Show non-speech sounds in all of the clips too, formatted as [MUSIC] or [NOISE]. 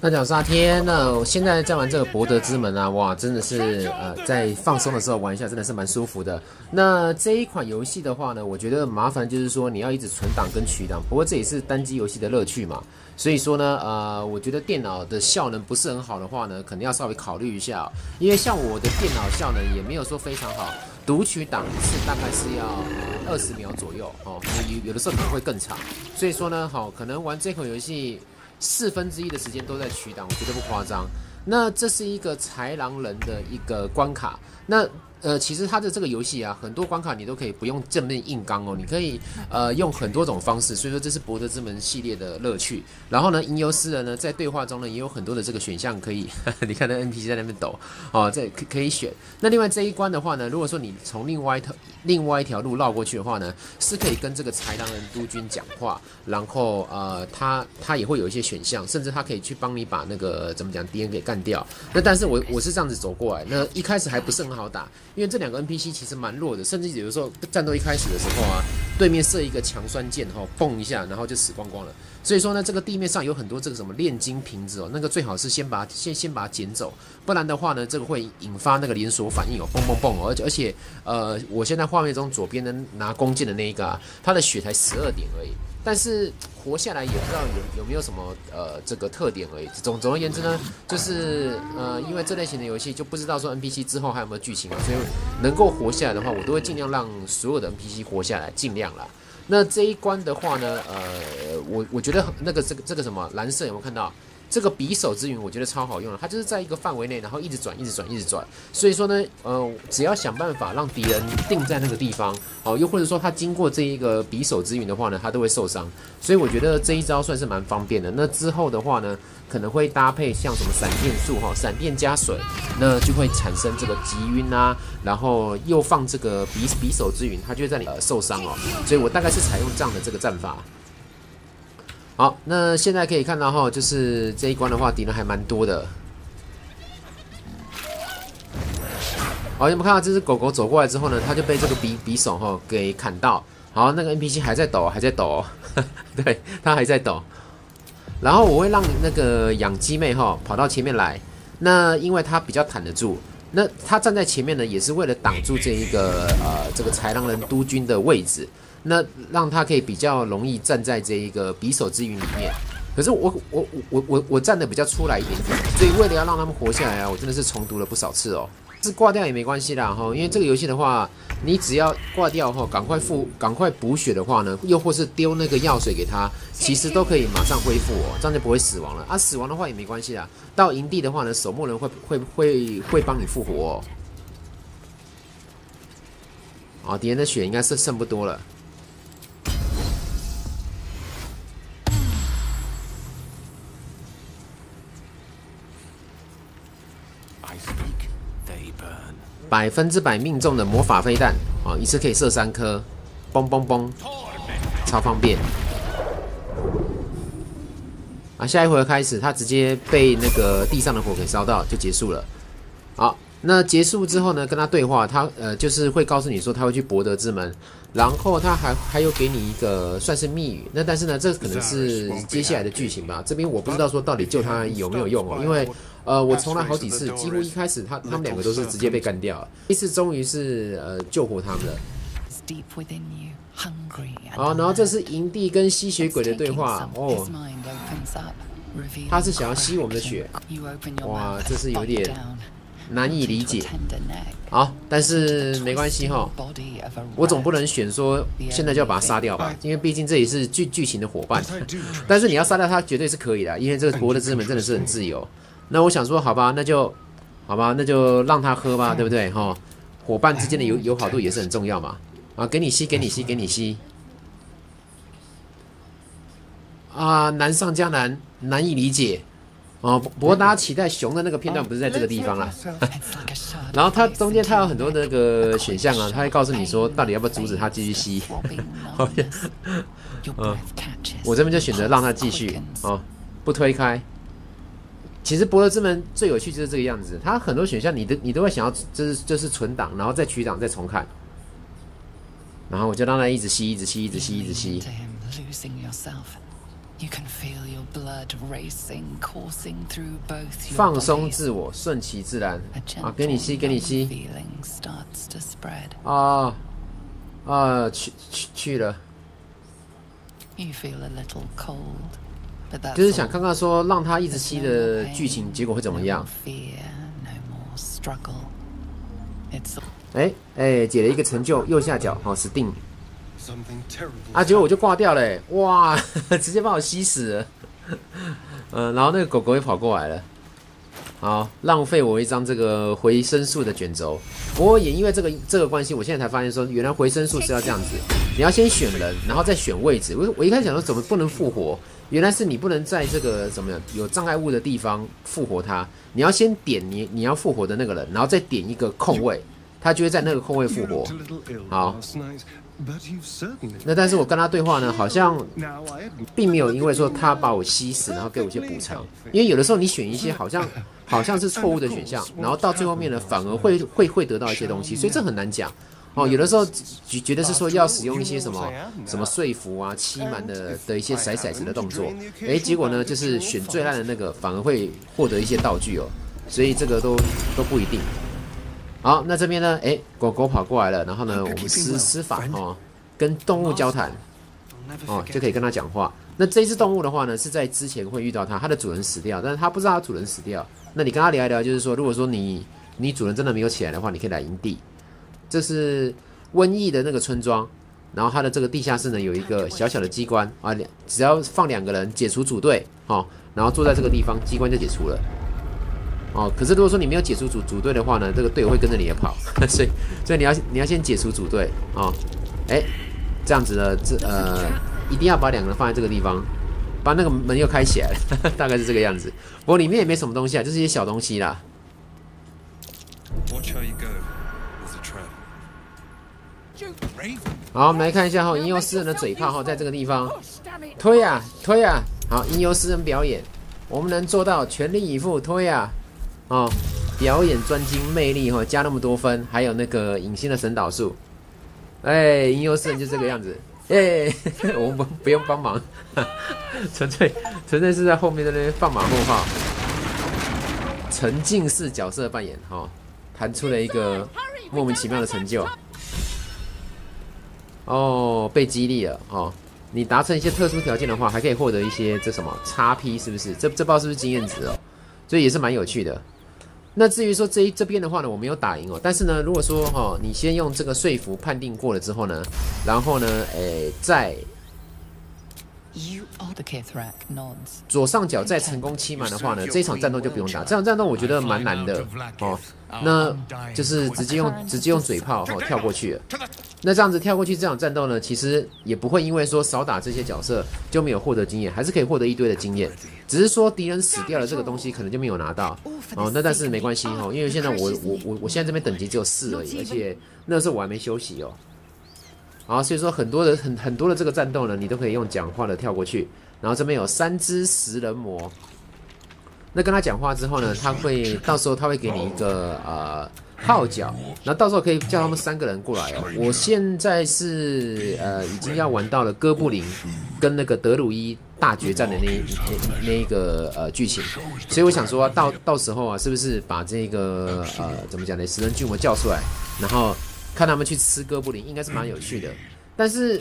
大家好，我是阿天。那我现在在玩这个博德之门啊，哇，真的是呃，在放松的时候玩一下，真的是蛮舒服的。那这一款游戏的话呢，我觉得麻烦就是说你要一直存档跟取档，不过这也是单机游戏的乐趣嘛。所以说呢，呃，我觉得电脑的效能不是很好的话呢，肯定要稍微考虑一下，因为像我的电脑效能也没有说非常好，读取档次大概是要二十秒左右哦，有有的时候可能会更长。所以说呢，好，可能玩这款游戏。四分之一的时间都在取档，我觉得不夸张。那这是一个豺狼人的一个关卡。那呃，其实它的这个游戏啊，很多关卡你都可以不用正面硬刚哦，你可以呃用很多种方式，所以说这是博德之门系列的乐趣。然后呢，吟游诗人呢在对话中呢也有很多的这个选项可以，[LAUGHS] 你看那 NPC 在那边抖哦，这可可以选。那另外这一关的话呢，如果说你从另外一条另外一条路绕过去的话呢，是可以跟这个豺狼人督军讲话，然后呃他他也会有一些选项，甚至他可以去帮你把那个怎么讲敌人给干掉。那但是我我是这样子走过来，那一开始还不是很好打。因为这两个 NPC 其实蛮弱的，甚至有的时候战斗一开始的时候啊，对面射一个强酸箭哈，嘣一下，然后就死光光了。所以说呢，这个地面上有很多这个什么炼金瓶子哦，那个最好是先把先先把它捡走，不然的话呢，这个会引发那个连锁反应哦，嘣嘣嘣，而且而且呃，我现在画面中左边的拿弓箭的那一个啊，他的血才十二点而已。但是活下来也不知道有有没有什么呃这个特点而已。总总而言之呢，就是呃因为这类型的游戏就不知道说 NPC 之后还有没有剧情啊，所以能够活下来的话，我都会尽量让所有的 NPC 活下来，尽量啦。那这一关的话呢，呃，我我觉得那个这个这个什么蓝色有没有看到？这个匕首之云我觉得超好用了，它就是在一个范围内，然后一直转，一直转，一直转。所以说呢，呃，只要想办法让敌人定在那个地方，哦，又或者说他经过这一个匕首之云的话呢，他都会受伤。所以我觉得这一招算是蛮方便的。那之后的话呢，可能会搭配像什么闪电术哈，闪电加水，那就会产生这个急晕啊，然后又放这个匕匕首之云，它就会在你呃受伤哦。所以我大概是采用这样的这个战法。好，那现在可以看到哈，就是这一关的话，敌人还蛮多的。好，你们看到这只狗狗走过来之后呢，它就被这个匕匕首哈给砍到。好，那个 NPC 还在抖，还在抖，[LAUGHS] 对，它还在抖。然后我会让那个养鸡妹哈跑到前面来，那因为它比较坦得住，那它站在前面呢，也是为了挡住这一个呃这个豺狼人督军的位置。那让他可以比较容易站在这一个匕首之云里面，可是我我我我我站的比较出来一点点，所以为了要让他们活下来啊，我真的是重读了不少次哦。是挂掉也没关系啦哈，因为这个游戏的话，你只要挂掉后赶快复赶快补血的话呢，又或是丢那个药水给他，其实都可以马上恢复哦，这样就不会死亡了啊。死亡的话也没关系啦，到营地的话呢，守墓人会会会会帮你复活哦。啊，敌人的血应该是剩不多了。百分之百命中的魔法飞弹啊，一次可以射三颗，嘣嘣嘣，超方便。啊，下一回合开始，他直接被那个地上的火给烧到，就结束了。好，那结束之后呢，跟他对话，他呃就是会告诉你说他会去博德之门，然后他还还有给你一个算是密语。那但是呢，这可能是接下来的剧情吧。这边我不知道说到底救他有没有用哦，因为。呃，我重来好几次，几乎一开始他他们两个都是直接被干掉，一次终于是呃救活他们了。好，然后这是营地跟吸血鬼的对话哦，他是想要吸我们的血，哇，这是有点难以理解。好，但是没关系哈，我总不能选说现在就要把他杀掉吧，因为毕竟这也是剧剧情的伙伴。但是你要杀掉他绝对是可以的，因为这个国的之门真的是很自由。那我想说，好吧，那就，好吧，那就让他喝吧，对不对？哈，伙伴之间的友友好度也是很重要嘛。啊，给你吸，给你吸，给你吸。啊，难上加难，难以理解。哦，不过大家期待熊的那个片段不是在这个地方啦。[LAUGHS] 然后它中间它有很多那个选项啊，它会告诉你说，到底要不要阻止他继续吸。[LAUGHS] [LAUGHS] 嗯，我这边就选择让他继续，哦，不推开。其实博德之门最有趣就是这个样子，它很多选项你都你都会想要，就是就是存档，然后再取档再重看，然后我就让它一直吸，一直吸，一直吸，一直吸。放松自我，顺其自然。啊，给你吸，给你吸。啊啊，去去去了。就是想看看说让他一直吸的剧情结果会怎么样。哎哎，解了一个成就，右下角好，死定。啊，结果我就挂掉了，哇，[LAUGHS] 直接把我吸死了。嗯，然后那个狗狗也跑过来了，好，浪费我一张这个回声术的卷轴。不过也因为这个这个关系，我现在才发现说，原来回声术是要这样子，你要先选人，然后再选位置。我我一开始想说怎么不能复活，原来是你不能在这个怎么样有障碍物的地方复活他，你要先点你你要复活的那个人，然后再点一个空位，他就会在那个空位复活。好。那但是我跟他对话呢，好像并没有因为说他把我吸死，然后给我一些补偿。因为有的时候你选一些好像好像是错误的选项，然后到最后面呢，反而会会会得到一些东西，所以这很难讲哦。有的时候觉觉得是说要使用一些什么什么说服啊、欺瞒的的一些骰骰子的动作，诶，结果呢就是选最烂的那个，反而会获得一些道具哦。所以这个都都不一定。好，那这边呢？哎，狗狗跑过来了，然后呢，我们施施法哦，跟动物交谈哦，就可以跟它讲话。那这只动物的话呢，是在之前会遇到它，它的主人死掉，但是它不知道它主人死掉。那你跟它聊一聊，就是说，如果说你你主人真的没有起来的话，你可以来营地。这是瘟疫的那个村庄，然后它的这个地下室呢有一个小小的机关啊，两只要放两个人解除组队哦，然后坐在这个地方，机关就解除了。哦，可是如果说你没有解除组组队的话呢，这个队友会跟着你也跑，[LAUGHS] 所以所以你要你要先解除组队。哦，哎，这样子的这呃，一定要把两个人放在这个地方，把那个门又开起来了，[LAUGHS] 大概是这个样子。不过里面也没什么东西啊，就是一些小东西啦。好，我们来看一下哈，吟游诗人的嘴炮哈，在这个地方。推啊推啊，好，吟游诗人表演，我们能做到全力以赴推啊。哦，表演专精，魅力哈，加那么多分，还有那个隐形的神导术，哎，吟游诗人就这个样子，[LAUGHS] 哎，[LAUGHS] 我们不不用帮忙，[LAUGHS] 纯粹纯粹是在后面在那边放马后炮，沉浸式角色扮演哈，弹出了一个莫名其妙的成就，哦，被激励了哦，你达成一些特殊条件的话，还可以获得一些这什么叉 P 是不是？这这包是不是经验值哦？所以也是蛮有趣的。那至于说这一这边的话呢，我没有打赢哦。但是呢，如果说哈，你先用这个说服判定过了之后呢，然后呢，诶，再左上角再成功期满的话呢，这一场战斗就不用打。这场战斗我觉得蛮难的哦。那就是直接用直接用嘴炮哦跳过去了。那这样子跳过去这场战斗呢，其实也不会因为说少打这些角色就没有获得经验，还是可以获得一堆的经验。只是说敌人死掉了这个东西可能就没有拿到哦。那但是没关系哦，因为现在我我我我现在这边等级只有四而已，而且那时候我还没休息哦。好，所以说很多的很很多的这个战斗呢，你都可以用讲话的跳过去。然后这边有三只食人魔。那跟他讲话之后呢，他会到时候他会给你一个呃号角，那到时候可以叫他们三个人过来哦。我现在是呃已经要玩到了哥布林跟那个德鲁伊大决战的那那那一个呃剧情，所以我想说到到时候啊，是不是把这个呃怎么讲呢，食人巨魔叫出来，然后看他们去吃哥布林，应该是蛮有趣的，但是。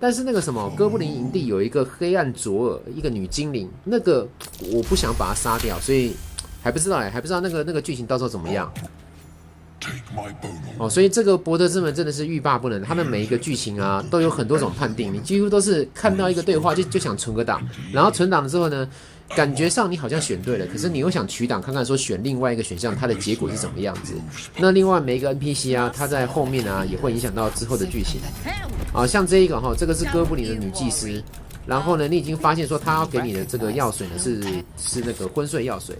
但是那个什么哥布林营地有一个黑暗左耳，一个女精灵，那个我不想把她杀掉，所以还不知道哎，还不知道那个那个剧情到时候怎么样。哦，所以这个博德之门真的是欲罢不能，他们每一个剧情啊都有很多种判定，你几乎都是看到一个对话就就想存个档，然后存档了之后呢？感觉上你好像选对了，可是你又想取档看看，说选另外一个选项，它的结果是什么样子？那另外每一个 NPC 啊，它在后面啊也会影响到之后的剧情。啊，像这一个哈，这个是哥布林的女祭司，然后呢，你已经发现说他要给你的这个药水呢是是那个昏睡药水。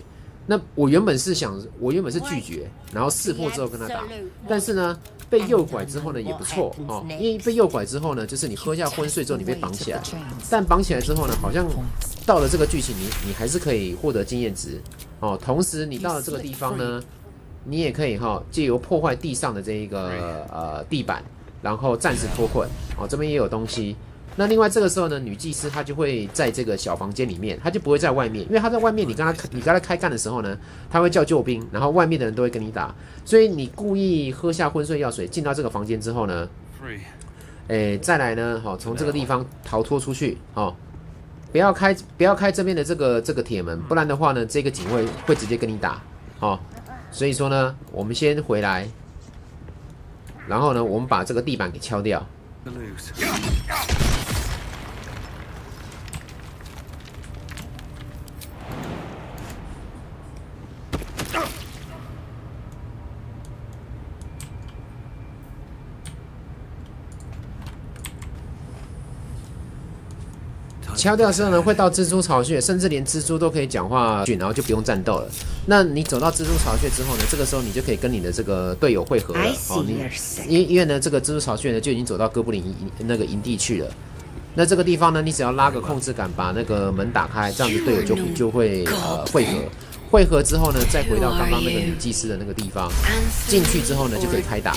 那我原本是想，我原本是拒绝，然后识破之后跟他打，但是呢。被诱拐之后呢，也不错哦。因为被诱拐之后呢，就是你喝下昏睡之后，你被绑起来。但绑起来之后呢，好像到了这个剧情，你你还是可以获得经验值哦。同时，你到了这个地方呢，你也可以哈，借由破坏地上的这一个呃地板，然后暂时脱困哦。这边也有东西那另外这个时候呢，女祭司她就会在这个小房间里面，她就不会在外面，因为她在外面，你跟她你跟她开干的时候呢，她会叫救兵，然后外面的人都会跟你打，所以你故意喝下昏睡药水，进到这个房间之后呢，诶，再来呢，好，从这个地方逃脱出去，哦，不要开不要开这边的这个这个铁门，不然的话呢，这个警卫会直接跟你打，哦，所以说呢，我们先回来，然后呢，我们把这个地板给敲掉。敲掉之后呢，会到蜘蛛巢穴，甚至连蜘蛛都可以讲话，然后就不用战斗了。那你走到蜘蛛巢穴之后呢，这个时候你就可以跟你的这个队友汇合了。哦，你因因为呢，这个蜘蛛巢穴呢就已经走到哥布林营那个营地去了。那这个地方呢，你只要拉个控制杆，把那个门打开，这样子队友就就会呃汇合。汇合之后呢，再回到刚刚那个女祭司的那个地方，进去之后呢，就可以开打。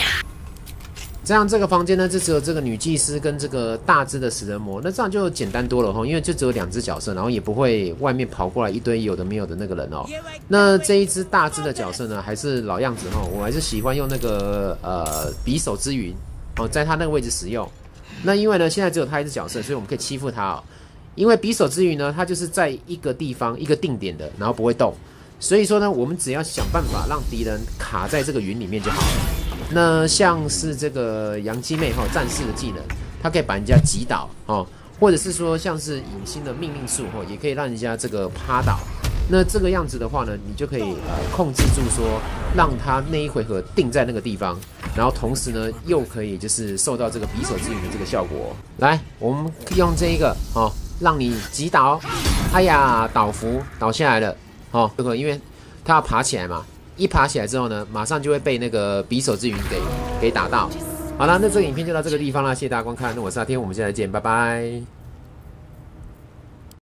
这样这个房间呢，就只有这个女祭司跟这个大只的食人魔，那这样就简单多了哈，因为就只有两只角色，然后也不会外面跑过来一堆有的没有的那个人哦。那这一只大只的角色呢，还是老样子哈，我还是喜欢用那个呃匕首之云哦，在他那个位置使用。那因为呢，现在只有他一只角色，所以我们可以欺负他哦。因为匕首之云呢，它就是在一个地方一个定点的，然后不会动，所以说呢，我们只要想办法让敌人卡在这个云里面就好了。那像是这个杨七妹哈战士的技能，它可以把人家击倒哦，或者是说像是隐形的命令术哦，也可以让人家这个趴倒。那这个样子的话呢，你就可以呃控制住说，让他那一回合定在那个地方，然后同时呢又可以就是受到这个匕首之影的这个效果。来，我们用这一个哦，让你击倒。哎呀，倒伏倒下来了哦，这个因为他要爬起来嘛。一爬起来之后呢，马上就会被那个匕首之云给给打到。好了，那这个影片就到这个地方啦，谢谢大家观看。那我是阿天，我们下次见，拜拜。